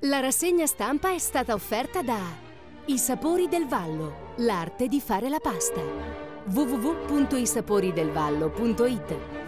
La rassegna stampa è stata offerta da I Sapori del Vallo, l'arte di fare la pasta. www.isaporidelvallo.it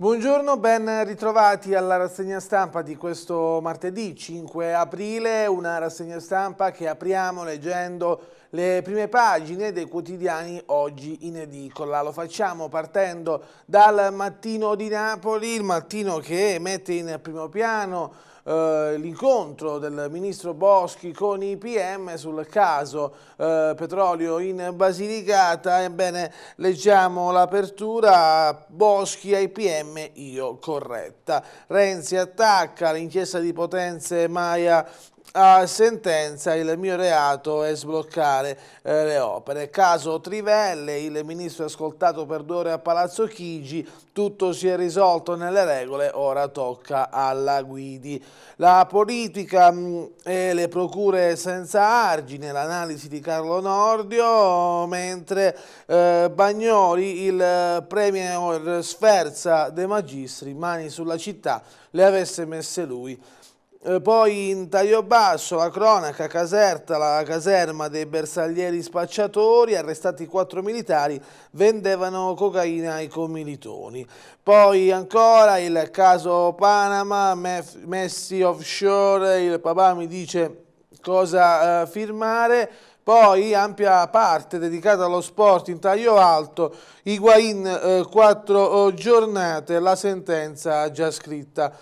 Buongiorno, ben ritrovati alla rassegna stampa di questo martedì 5 aprile, una rassegna stampa che apriamo leggendo le prime pagine dei quotidiani oggi in edicola. Lo facciamo partendo dal mattino di Napoli, il mattino che mette in primo piano eh, l'incontro del ministro Boschi con i PM sul caso eh, petrolio in Basilicata. Ebbene, leggiamo l'apertura, Boschi ai PM, io corretta. Renzi attacca l'inchiesta di Potenze Maia a sentenza il mio reato è sbloccare eh, le opere. Caso Trivelle, il ministro è ascoltato per due ore a Palazzo Chigi, tutto si è risolto nelle regole, ora tocca alla Guidi. La politica mh, mm, e le procure senza argine, l'analisi di Carlo Nordio, mentre eh, Bagnoli, il premier sferza De Magistri, mani sulla città, le avesse messe lui. Eh, poi in taglio basso la cronaca Caserta, la caserma dei bersaglieri spacciatori, arrestati quattro militari, vendevano cocaina ai commilitoni. Poi ancora il caso Panama, Messi offshore, il papà mi dice cosa eh, firmare. Poi ampia parte dedicata allo sport in taglio alto, Higuain eh, quattro eh, giornate, la sentenza già scritta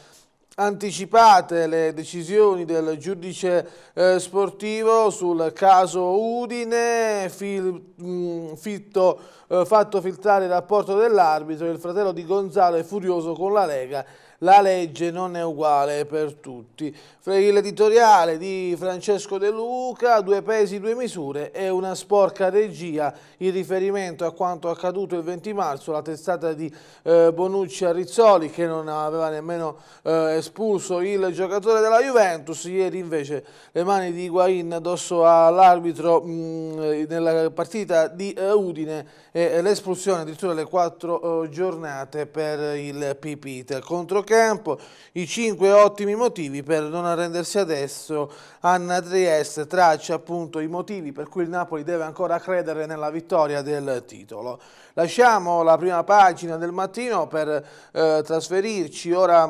anticipate le decisioni del giudice eh, sportivo sul caso Udine, fil, mh, mm, fitto, eh, fatto filtrare il rapporto dell'arbitro, il fratello di Gonzalo è furioso con la Lega la legge non è uguale per tutti. L'editoriale di Francesco De Luca, due pesi, due misure e una sporca regia in riferimento a quanto accaduto il 20 marzo, la testata di eh, Bonucci a Rizzoli che non aveva nemmeno eh, espulso il giocatore della Juventus, ieri invece le mani di Higuain addosso all'arbitro mm, nella partita di eh, Udine e l'espulsione addirittura le quattro eh, giornate per il Pipite contro campo, i cinque ottimi motivi per non arrendersi adesso. Anna Trieste traccia appunto i motivi per cui il Napoli deve ancora credere nella vittoria del titolo. Lasciamo la prima pagina del mattino per eh, trasferirci ora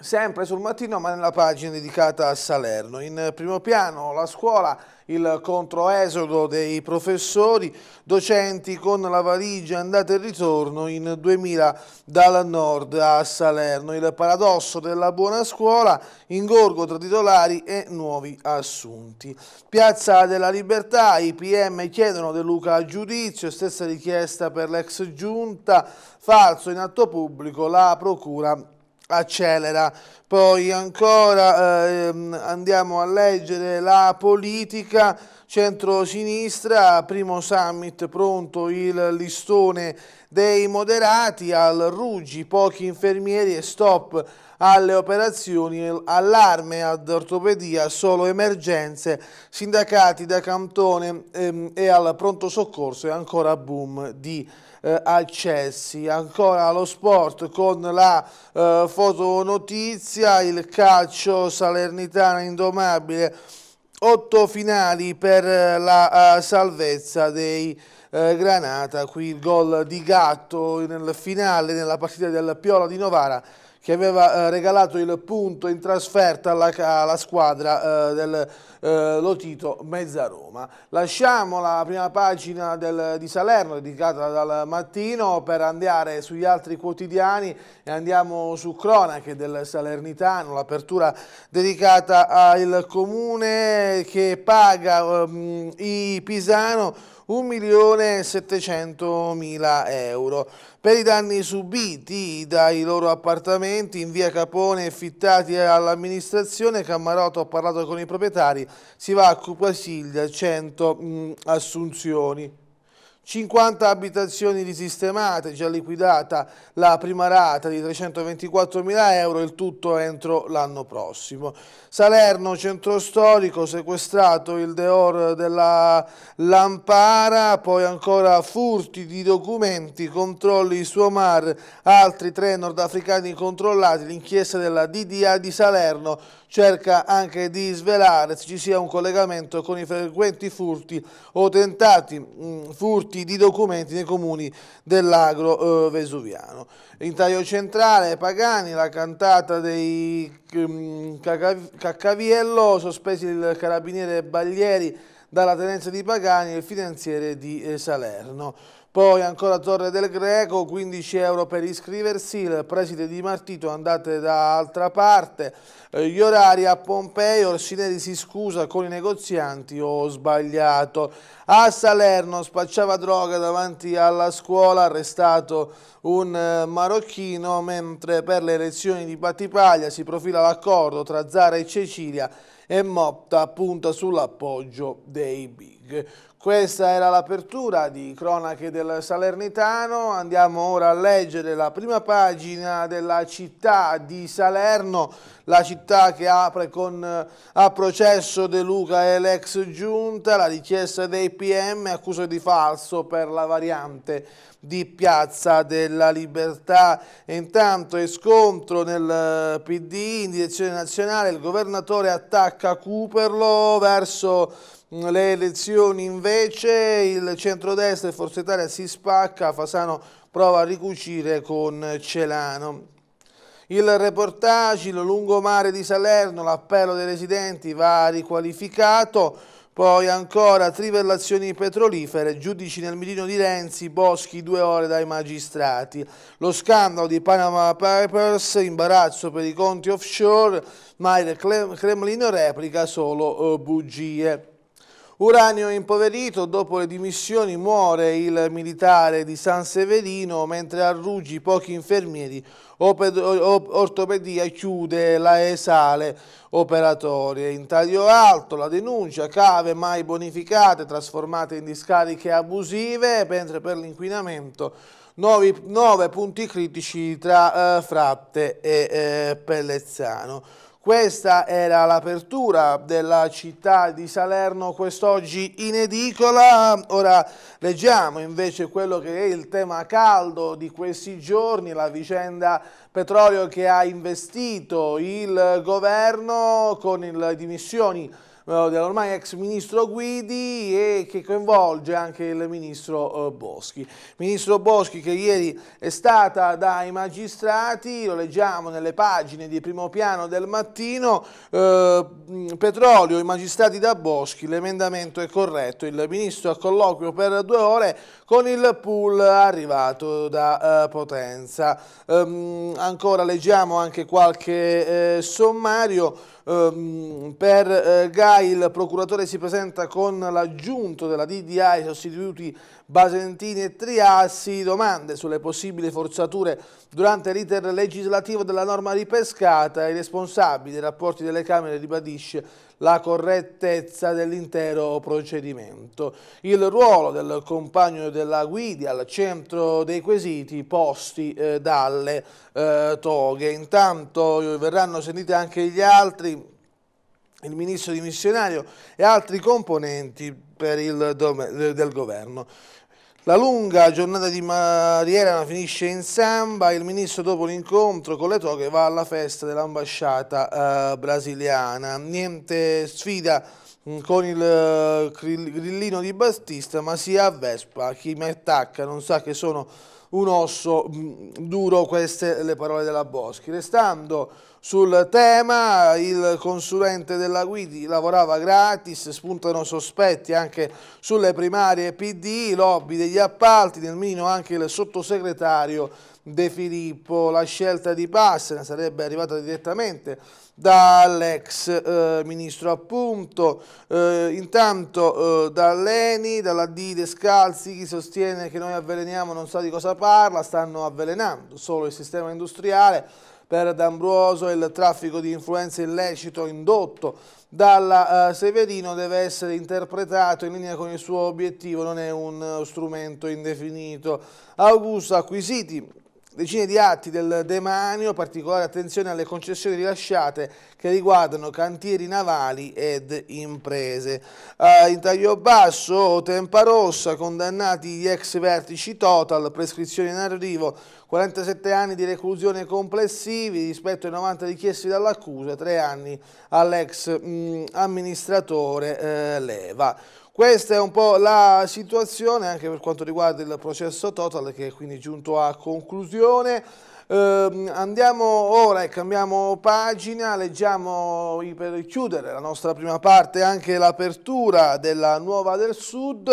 sempre sul mattino ma nella pagina dedicata a Salerno. In primo piano la scuola il controesodo dei professori, docenti con la valigia andata e ritorno in 2000 dal nord a Salerno. Il paradosso della buona scuola, ingorgo tra titolari e nuovi assunti. Piazza della Libertà, i PM chiedono De Luca a giudizio, stessa richiesta per l'ex giunta, falso in atto pubblico, la procura accelera. Poi ancora eh, andiamo a leggere la politica, centro-sinistra, primo summit pronto il listone dei moderati, al Ruggi pochi infermieri e stop alle operazioni, allarme ad ortopedia, solo emergenze, sindacati da Cantone ehm, e al pronto soccorso e ancora boom di eh, Chelsea. Ancora lo sport con la eh, fotonotizia, il calcio salernitano indomabile, otto finali per la uh, salvezza dei uh, Granata, qui il gol di Gatto nel finale nella partita del Piola di Novara che aveva eh, regalato il punto in trasferta alla, alla squadra eh, del eh, Lotito Mezzaroma. Lasciamo la prima pagina del, di Salerno dedicata dal mattino per andare sugli altri quotidiani e andiamo su cronache del Salernitano, l'apertura dedicata al comune che paga um, i Pisano 1.700.000 euro per i danni subiti dai loro appartamenti in via Capone affittati all'amministrazione. Cammarotto ha parlato con i proprietari, si va a Cupasiglia, 100 mh, assunzioni. 50 abitazioni risistemate, già liquidata la prima rata di 324 mila euro, il tutto entro l'anno prossimo. Salerno, centro storico, sequestrato il Deor della Lampara, poi ancora furti di documenti, controlli su Omar, altri tre nordafricani controllati, l'inchiesta della DDA di Salerno cerca anche di svelare se ci sia un collegamento con i frequenti furti o tentati mh, mm, furti di documenti nei comuni dell'agro eh, vesuviano. In taglio centrale Pagani, la cantata dei um, Caccaviello, sospesi il carabiniere Baglieri dalla tenenza di Pagani e il finanziere di eh, Salerno. Poi ancora Torre del Greco, 15 euro per iscriversi, il preside di Martito andate da altra parte, eh, gli orari a Pompei, Orsinelli si scusa con i negozianti, ho sbagliato. A Salerno spacciava droga davanti alla scuola, arrestato un eh, marocchino, mentre per le elezioni di Battipaglia si profila l'accordo tra Zara e Cecilia e Motta punta sull'appoggio dei big. Questa era l'apertura di Cronache del Salernitano, andiamo ora a leggere la prima pagina della città di Salerno, la città che apre con a processo De Luca e l'ex giunta, la richiesta dei PM accusa di falso per la variante di Piazza della Libertà. Intanto è scontro nel PD in direzione nazionale, il governatore attacca Cooperlo verso le elezioni invece il centrodestra e Forza Italia si spacca, Fasano prova a ricucire con Celano. Il reportage, il lungomare di Salerno, l'appello dei residenti va riqualificato, poi ancora trivellazioni petrolifere, giudici nel mirino di Renzi, Boschi due ore dai magistrati. Lo scandalo di Panama Papers, imbarazzo per i conti offshore, ma il Cremlino replica solo eh, bugie. Uranio impoverito, dopo le dimissioni muore il militare di San Severino, mentre a Ruggi pochi infermieri, ortopedia chiude la esale operatorie. In taglio alto la denuncia, cave mai bonificate trasformate in discariche abusive, mentre per l'inquinamento nove punti critici tra eh, Fratte e eh, Pellezzano. Questa era l'apertura della città di Salerno quest'oggi in edicola. Ora leggiamo invece quello che è il tema caldo di questi giorni, la vicenda petrolio che ha investito il governo con le dimissioni dell'ormai ex ministro Guidi e che coinvolge anche il ministro eh, Boschi. Ministro Boschi che ieri è stata dai magistrati, lo leggiamo nelle pagine di primo piano del mattino, eh, petrolio, i magistrati da Boschi, l'emendamento è corretto, il ministro a colloquio per due ore con il pool arrivato da eh, Potenza. Um, ancora leggiamo anche qualche eh, sommario. Um, per eh, Gai il procuratore si presenta con l'aggiunto della DDI sostituti Basentini e Triassi, domande sulle possibili forzature durante l'iter legislativo della norma ripescata, i responsabili dei rapporti delle Camere ribadisce la correttezza dell'intero procedimento. Il ruolo del compagno della Guidi al centro dei quesiti posti eh, dalle eh, toghe. Intanto verranno sentite anche gli altri, il ministro dimissionario e altri componenti il, del governo. La lunga giornata di Mariera finisce in samba, il ministro dopo l'incontro con le toghe va alla festa dell'ambasciata eh, brasiliana. Niente sfida mm, con il uh, grillino di Battista, ma sia a Vespa, chi mi attacca non sa che sono un osso mm, duro, queste le parole della Boschi. Restando sul tema, il consulente della Guidi lavorava gratis, spuntano sospetti anche sulle primarie PD, lobby degli appalti, nel mino anche il sottosegretario De Filippo. La scelta di Passena sarebbe arrivata direttamente dall'ex eh, ministro appunto, eh, intanto eh, dall'Eni, dalla D Descalzi, chi sostiene che noi avveleniamo non sa di cosa parla, stanno avvelenando solo il sistema industriale, per D'Ambruoso il traffico di influenze illecito indotto dalla uh, Severino deve essere interpretato in linea con il suo obiettivo, non è un uh, strumento indefinito. Augusto acquisiti decine di atti del demanio, particolare attenzione alle concessioni rilasciate che riguardano cantieri navali ed imprese. Uh, in taglio basso, Tempa Rossa, condannati gli ex vertici Total, prescrizioni in arrivo, 47 anni di reclusione complessivi rispetto ai 90 richiesti dall'accusa, 3 anni all'ex mm, amministratore eh, Leva. Questa è un po' la situazione anche per quanto riguarda il processo Total che è quindi giunto a conclusione. Eh, andiamo ora e cambiamo pagina, leggiamo per chiudere la nostra prima parte anche l'apertura della Nuova del Sud.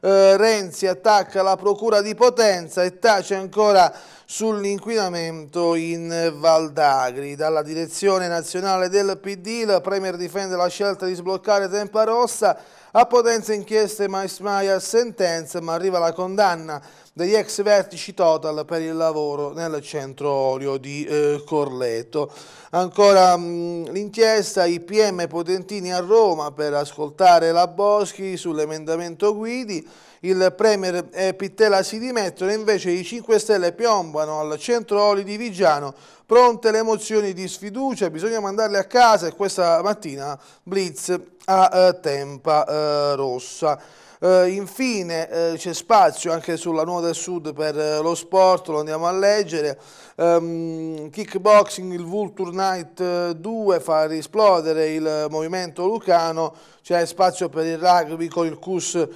Eh, Renzi attacca la Procura di Potenza e tace ancora sull'inquinamento in Valdagri. Dalla direzione nazionale del PD il Premier difende la scelta di sbloccare Tempa Rossa a Potenza inchieste mais mai a sentenza, ma arriva la condanna degli ex vertici Total per il lavoro nel centro olio di eh, Corleto. Ancora l'inchiesta, i PM Potentini a Roma per ascoltare la Boschi sull'emendamento Guidi, il Premier e Pittella si dimettono, invece i 5 Stelle piombano al centro oli di Vigiano, pronte le mozioni di sfiducia, bisogna mandarle a casa e questa mattina Blitz a eh, Tempa eh, Rossa. Uh, infine uh, c'è spazio anche sulla Nuova del Sud per uh, lo sport, lo andiamo a leggere. Um, kickboxing, il Vulture Night 2 fa risplodere il movimento lucano, c'è spazio per il rugby con il CUS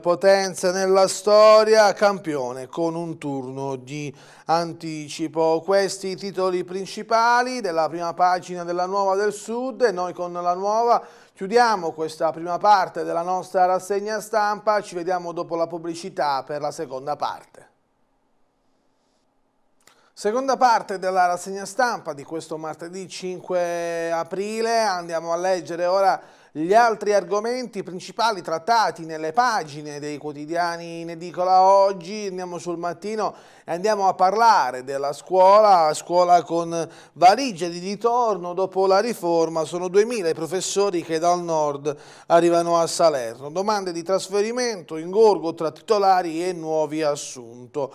Potenza nella storia, campione con un turno di anticipo. Questi i titoli principali della prima pagina della Nuova del Sud e noi con la Nuova Chiudiamo questa prima parte della nostra rassegna stampa, ci vediamo dopo la pubblicità per la seconda parte. Seconda parte della rassegna stampa di questo martedì 5 aprile, andiamo a leggere ora gli altri argomenti principali trattati nelle pagine dei quotidiani in edicola oggi. Andiamo sul mattino andiamo a parlare della scuola, scuola con valigie di ritorno dopo la riforma, sono 2000 i professori che dal nord arrivano a Salerno, domande di trasferimento, ingorgo tra titolari e nuovi assunto,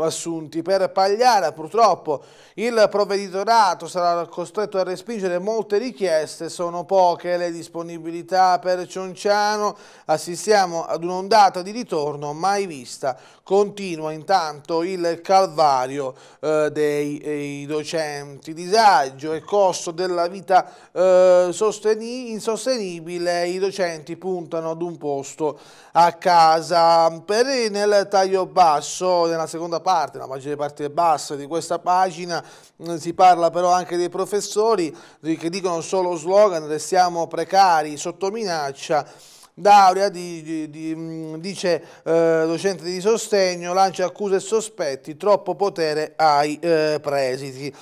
assunti. Per Pagliara purtroppo il provveditorato sarà costretto a respingere molte richieste, sono poche le disponibilità per Cionciano, assistiamo ad un'ondata di ritorno mai vista, continua intanto il calvario eh, dei, dei, docenti, disagio e costo della vita eh, insostenibile, i docenti puntano ad un posto a casa. Per nel taglio basso, nella seconda parte, la maggiore parte bassa di questa pagina, eh, si parla però anche dei professori che dicono solo slogan, restiamo precari, sotto minaccia, Dauria di, di, di, mm, dice eh, docente di sostegno, lancia accuse e sospetti, troppo potere ai eh, presidi.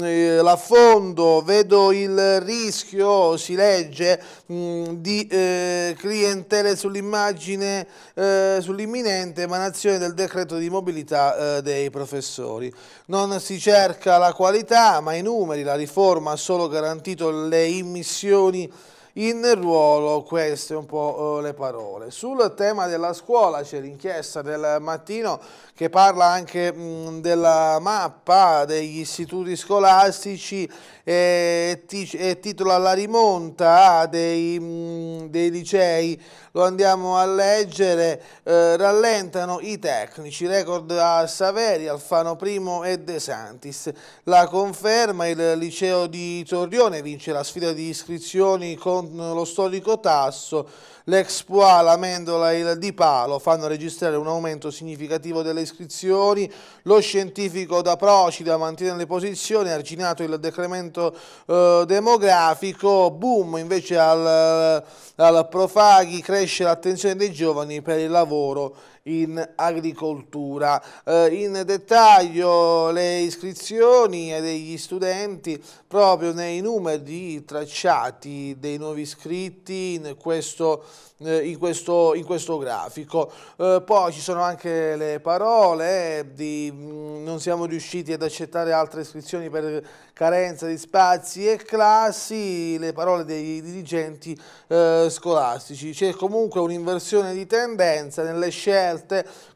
Eh, l'affondo, vedo il rischio, si legge, mh, mm, di eh, clientele sull'immagine, eh, sull'imminente emanazione del decreto di mobilità eh, dei professori. Non si cerca la qualità, ma i numeri, la riforma ha solo garantito le immissioni in ruolo, queste un po' eh, le parole. Sul tema della scuola c'è l'inchiesta del mattino che parla anche mh, della mappa degli istituti scolastici e, e titola La rimonta dei, mh, dei, licei, lo andiamo a leggere, eh, rallentano i tecnici, record a Saveri, Alfano I e De Santis. La conferma, il liceo di Torrione vince la sfida di iscrizioni con lo storico tasso, l'Expoa, la Mendola e il Di Palo fanno registrare un aumento significativo delle iscrizioni, lo scientifico da Procida mantiene le posizioni, arginato il decremento eh, demografico, boom invece al, al Profaghi cresce l'attenzione dei giovani per il lavoro in agricoltura. Eh, in dettaglio le iscrizioni degli studenti proprio nei numeri tracciati dei nuovi iscritti in questo, eh, in questo, in questo grafico. Eh, poi ci sono anche le parole, di, mm, non siamo riusciti ad accettare altre iscrizioni per carenza di spazi e classi, le parole dei dirigenti scolastici. C'è comunque un'inversione di tendenza nelle scelte,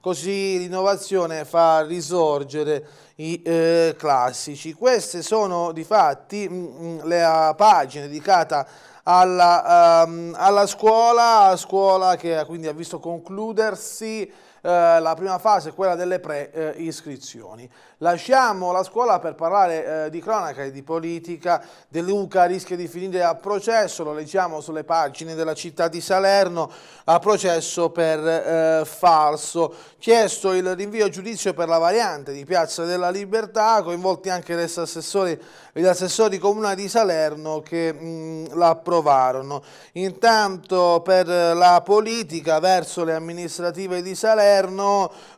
così l'innovazione fa risorgere i eh, classici. Queste sono di fatti mm, mm, la pagina dedicata alla, um, alla scuola, scuola che quindi ha visto concludersi eh, la prima fase, quella delle pre-iscrizioni. Lasciamo la scuola per parlare eh, di cronaca e di politica. De Luca rischia di finire a processo, lo leggiamo sulle pagine della città di Salerno, a processo per eh, falso. Chiesto il rinvio a giudizio per la variante di Piazza della Libertà, coinvolti anche gli assessori comunali di Salerno che l'approvarono. Intanto per la politica verso le amministrative di Salerno,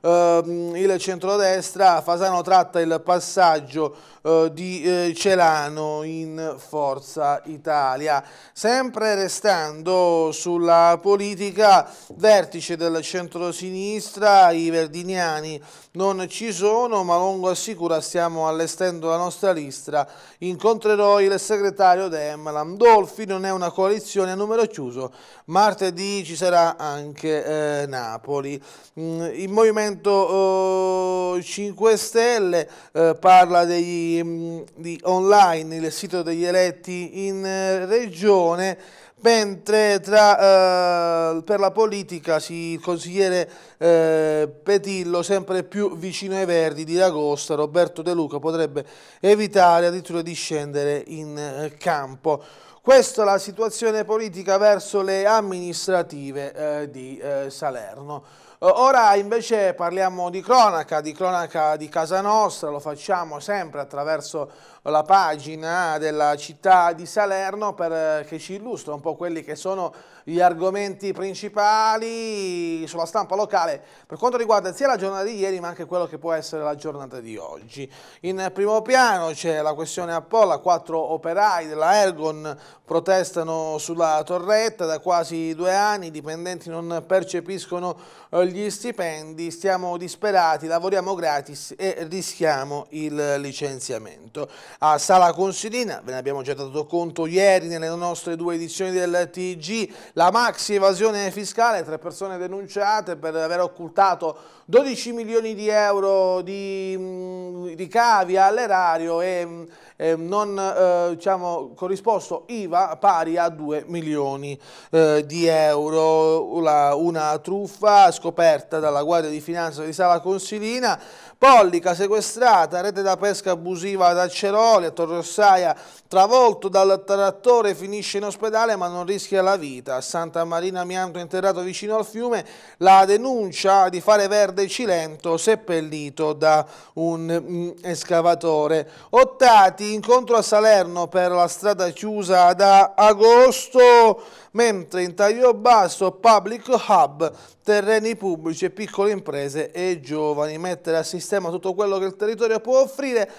ehm, il centrodestra Fasano tratta il passaggio eh, di eh, Celano in Forza Italia. Sempre restando sulla politica, vertice del centro-sinistra, i verdiniani non ci sono, ma Longo assicura stiamo allestendo la nostra lista, incontrerò il segretario Dem, Landolfi non è una coalizione a numero chiuso, martedì ci sarà anche eh, Napoli. Mm, il Movimento eh, 5 Stelle eh, parla degli, mm, di online, il sito degli eletti in eh, regione, mentre tra, eh, per la politica il consigliere Petillo, sempre più vicino ai Verdi di Ragosta, Roberto De Luca potrebbe evitare addirittura di scendere in campo. Questa è la situazione politica verso le amministrative di Salerno. Ora invece parliamo di cronaca, di cronaca di casa nostra, lo facciamo sempre attraverso la pagina della città di Salerno per, che ci illustra un po' quelli che sono gli argomenti principali sulla stampa locale per quanto riguarda sia la giornata di ieri ma anche quello che può essere la giornata di oggi. In primo piano c'è la questione Appolla, quattro operai della Ergon protestano sulla torretta da quasi due anni, i dipendenti non percepiscono eh, gli stipendi, stiamo disperati, lavoriamo gratis e rischiamo il licenziamento a Sala Consilina, ve ne abbiamo già dato conto ieri nelle nostre due edizioni del TG, la maxi evasione fiscale, tre persone denunciate per aver occultato 12 milioni di euro di ricavi all'erario e eh, non eh, diciamo, corrisposto IVA pari a 2 milioni eh, di euro, una, una truffa scoperta dalla Guardia di Finanza di Sala Consilina, Pollica sequestrata, rete da pesca abusiva ad Aceroli, a Torrossaia, travolto dal trattore, finisce in ospedale ma non rischia la vita. A Santa Marina Mianto interrato vicino al fiume, la denuncia di fare verde Cilento seppellito da un mm, escavatore. Ottati, incontro a Salerno per la strada chiusa da agosto, mentre in taglio basso Public Hub, terreni pubblici piccole imprese e giovani, mettere a sistema tutto quello che il territorio può offrire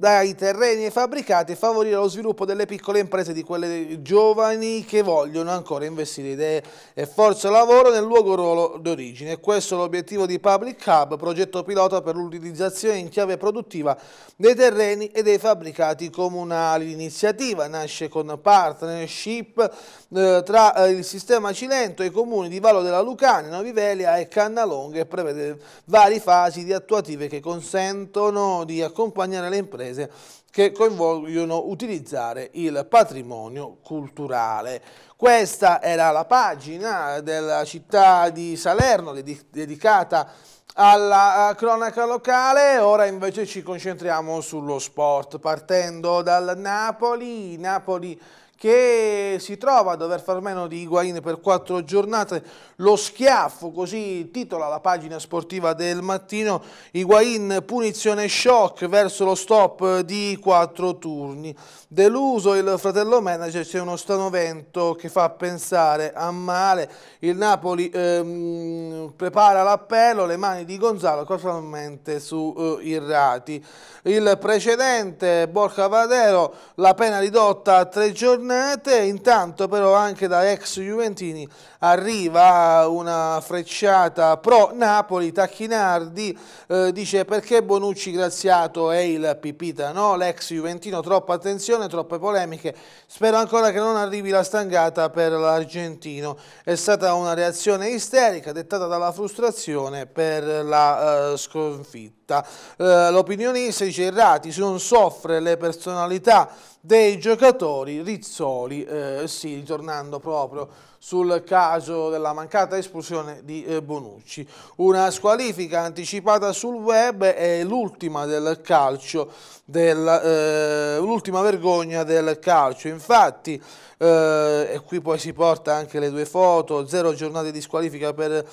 dai terreni ai fabbricati e favorire lo sviluppo delle piccole imprese di quelle giovani che vogliono ancora investire idee e forza lavoro nel luogo ruolo d'origine. Questo è l'obiettivo di Public Hub, progetto pilota per l'utilizzazione in chiave produttiva dei terreni e dei fabbricati comunali. L'iniziativa nasce con partnership eh, tra eh, il sistema Cilento e i comuni di Vallo della Lucania, Novivelia e Cannalonga e prevede varie fasi di attuative che consentono di accompagnare le imprese imprese che coinvolgono utilizzare il patrimonio culturale. Questa era la pagina della città di Salerno dedicata alla cronaca locale, ora invece ci concentriamo sullo sport, partendo dal Napoli, Napoli che si trova a dover far meno di Higuain per quattro giornate, lo schiaffo, così titola la pagina sportiva del mattino, Higuain punizione shock verso lo stop di quattro turni. Deluso il fratello manager, c'è uno strano vento che fa pensare a male, il Napoli ehm, prepara l'appello, le mani di Gonzalo casualmente su eh, Irrati. Il precedente Borja Vadero, la pena ridotta a tre giorni giornate, intanto però anche da ex Juventini arriva una frecciata pro Napoli, Tacchinardi eh, dice perché Bonucci graziato è il Pipita, no? l'ex Juventino, troppa attenzione, troppe polemiche, spero ancora che non arrivi la stangata per l'argentino, è stata una reazione isterica dettata dalla frustrazione per la eh, sconfitta tutta. Eh, l'opinionista dice errati, se non soffre le personalità dei giocatori, Rizzoli, eh, sì, ritornando proprio sul caso della mancata espulsione di eh, Bonucci. Una squalifica anticipata sul web è l'ultima del calcio, eh, l'ultima vergogna del calcio. Infatti, eh, e qui poi si porta anche le due foto, zero giornate di squalifica per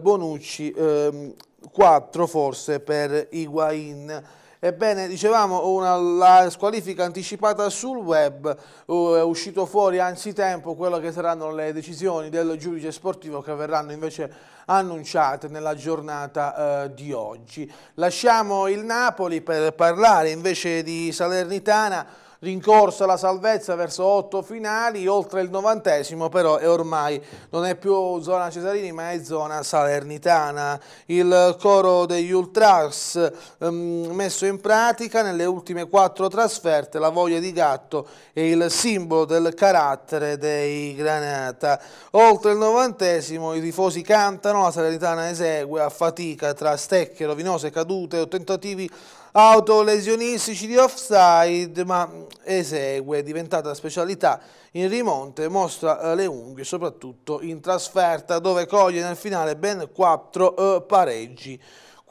Bonucci, eh, 4 forse per Higuain. Ebbene, dicevamo, una, la squalifica anticipata sul web, uh, è uscito fuori anzitempo quello che saranno le decisioni del giudice sportivo che verranno invece annunciate nella giornata uh, di oggi. Lasciamo il Napoli per parlare invece di Salernitana, rincorsa la salvezza verso otto finali, oltre il novantesimo però e ormai non è più zona Cesarini ma è zona salernitana. Il coro degli Ultras um, messo in pratica nelle ultime quattro trasferte, la voglia di gatto è il simbolo del carattere dei Granata. Oltre il novantesimo i tifosi cantano, la salernitana esegue a fatica tra stecche rovinose, cadute o tentativi autolesionistici di offside, ma esegue, diventata specialità in rimonte, mostra eh, le unghie, soprattutto in trasferta, dove coglie nel finale ben quattro eh, pareggi.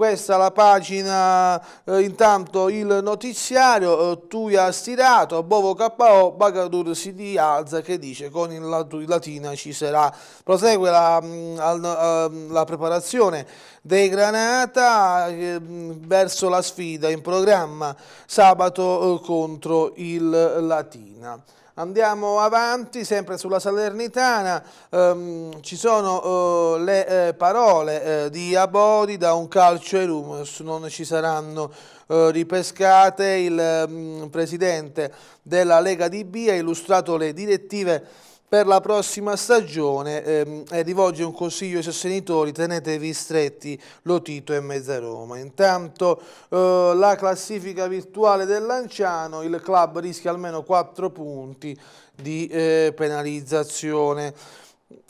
Questa è la pagina, eh, intanto il notiziario, eh, Tuia stirato, Bovo KO, Bagadur si rialza che dice con il Latina ci sarà. Prosegue la, mm, ehm, la preparazione dei Granata eh, verso la sfida in programma sabato eh, contro il Latina. Andiamo avanti, sempre sulla Salernitana, ehm, ci sono eh, le eh, parole eh, di Abodi da un calcio e rumors, non ci saranno eh, ripescate, il mm, presidente della Lega DB ha illustrato le direttive per la prossima stagione ehm, e rivolge un consiglio ai sostenitori, tenetevi stretti Lotito e Mezza Roma. Intanto eh, la classifica virtuale del Lanciano, il club rischia almeno 4 punti di eh, penalizzazione.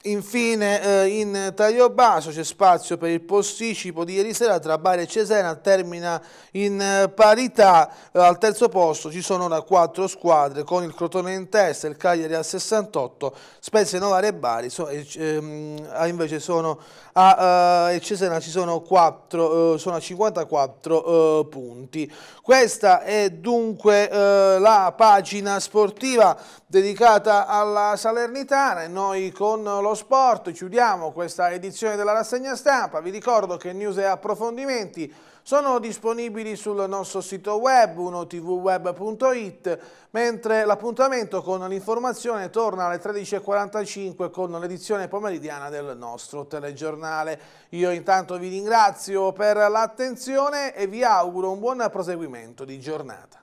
Infine eh, in taglio basso c'è spazio per il posticipo di ieri sera tra Bari e Cesena, termina in eh, parità, eh, al terzo posto ci sono ora quattro squadre con il Crotone in testa, il Cagliari a 68, Spezia, Novare e Bari, so, ehm, invece sono a uh, Cesena ci sono, 4, uh, sono a 54 uh, punti. Questa è dunque la pagina sportiva dedicata alla Salernitana e noi con lo lo sport, chiudiamo questa edizione della rassegna stampa, vi ricordo che news e approfondimenti sono disponibili sul nostro sito web unotvweb.it mentre l'appuntamento con l'informazione torna alle 13.45 con l'edizione pomeridiana del nostro telegiornale. Io intanto vi ringrazio per l'attenzione e vi auguro un buon proseguimento di giornata.